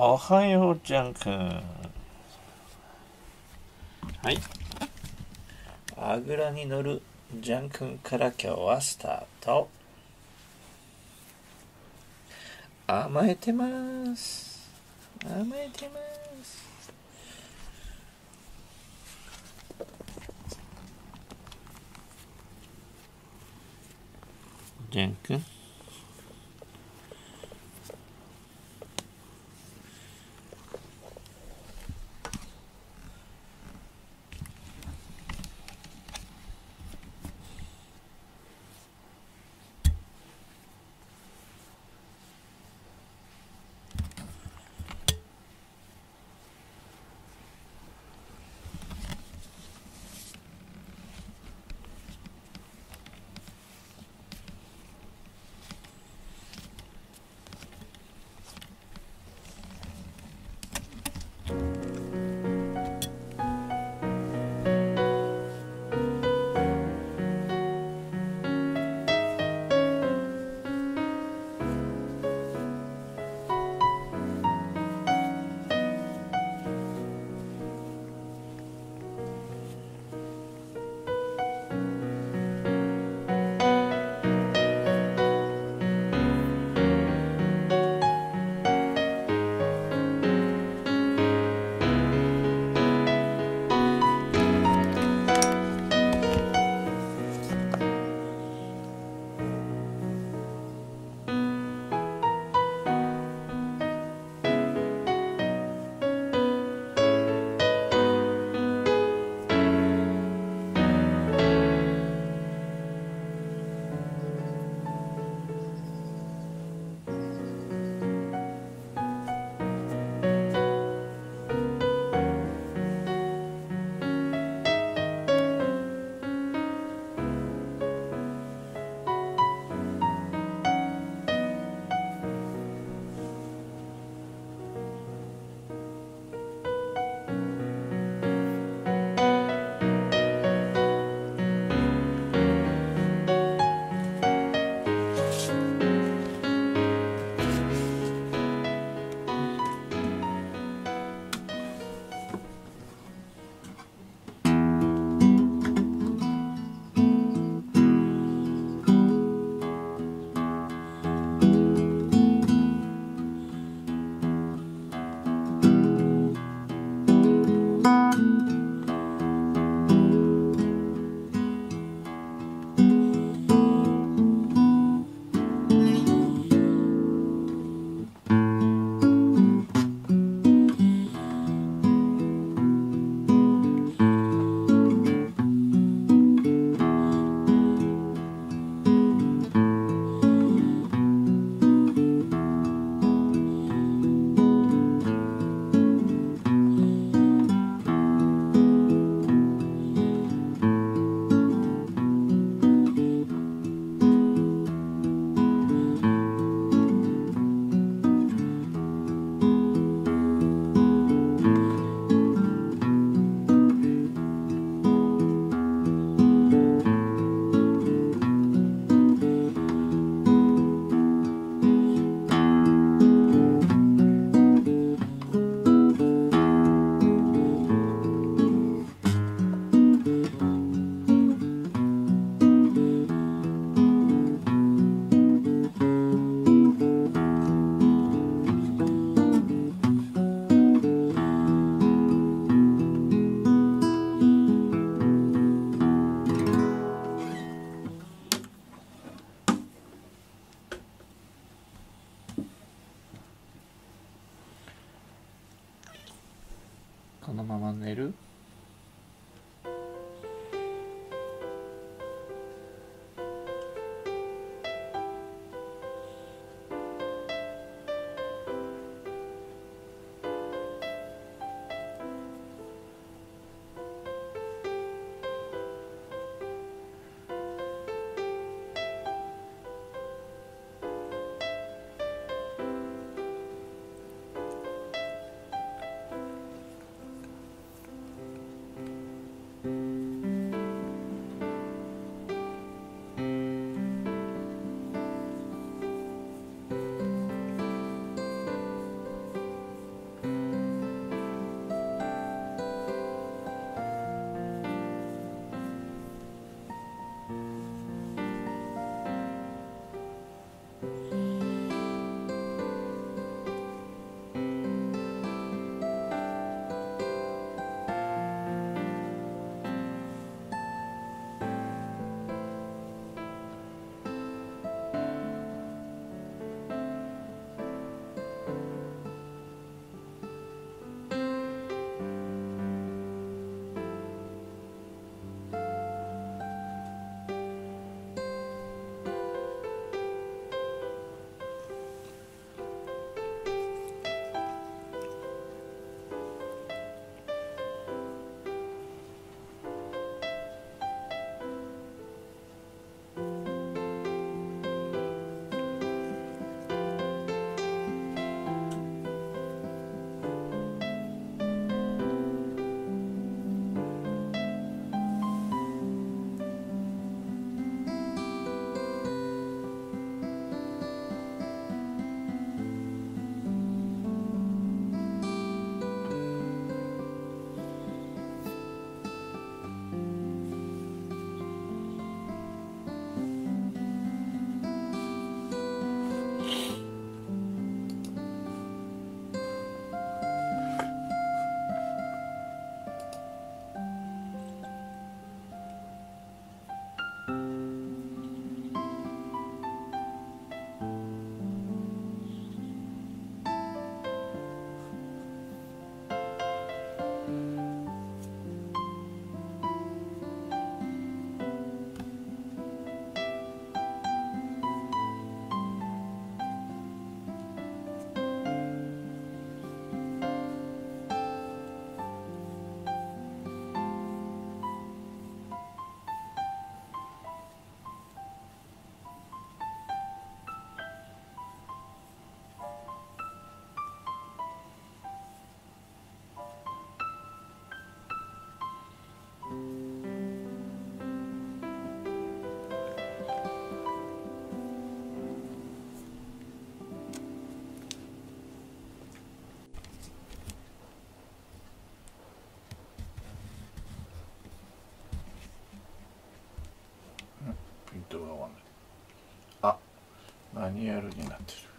おはようじゃんくんはい。あぐらに乗るジャンくんから今日はスタート。甘えてます。甘えてます。ジャンくんャルになってる。